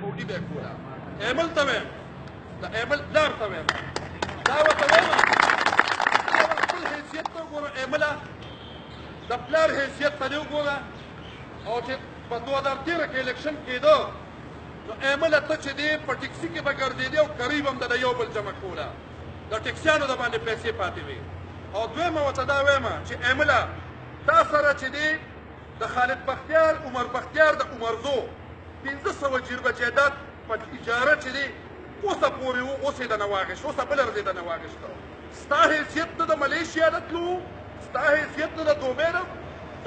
بوډي به کولا ایمل ته ویم دا ایمل دار ته ویم دا وته ویم خپل حیثیت ته ګوره ایملا د پلار حیثیت ته وګوره او چې په 2013 کې الیکشن کېدو نو ایمل ته چې دی په ټیکسي کې به ګرځېدی او قریب هم د یو بل جمع کوله د ټیکسیانو د باندې پیسې پاتې وي او دویمه ورته دا وایم چې ایمله تا سره چې دی د خالد بختیار، عمر بختیار د عمرزو پنځه سوه جربه جایداد په اجاره چې دی اوسه پورې وو اوس یې د نه واغېشت اوسه بله ورځ یې د نه واغېشت ستا حیثیت نه د ملیشیا د تلو ستا حیثیت نه د دوبۍ نه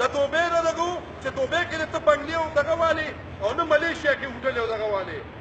د دوبۍ نه دغو چې دوبۍ کې دې ته بنګلې او دغه والې او نه ملیشیا کې هوټل او دغه والې